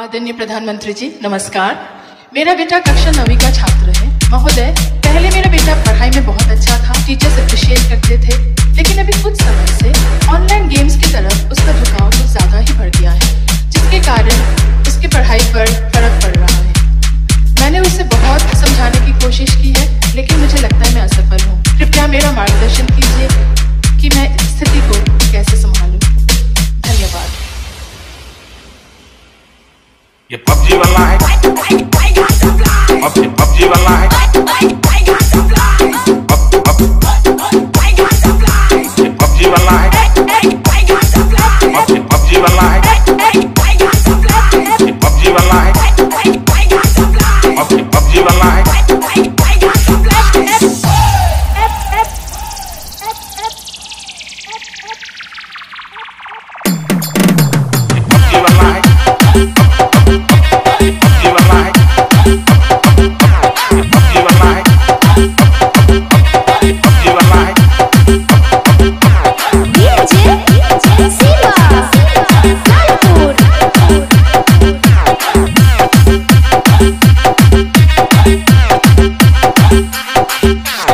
आदरणीय प्रधानमंत्री जी, नमस्कार। मेरा बेटा कक्षा नवी का छात्र है। महोदय, पहले मेरा बेटा पढ़ाई में बहुत अच्छा था टीचर्स अप्रिशिएट करते थे। ये पबजी वाला है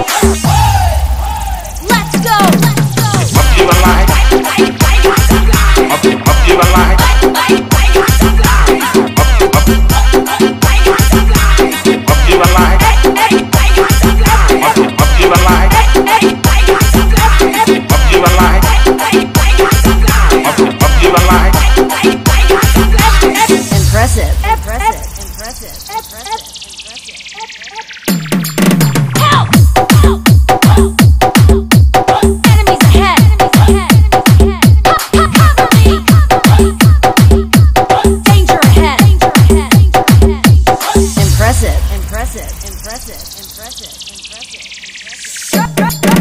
Oh, impressive, impressive, impressive, impressive, impressive.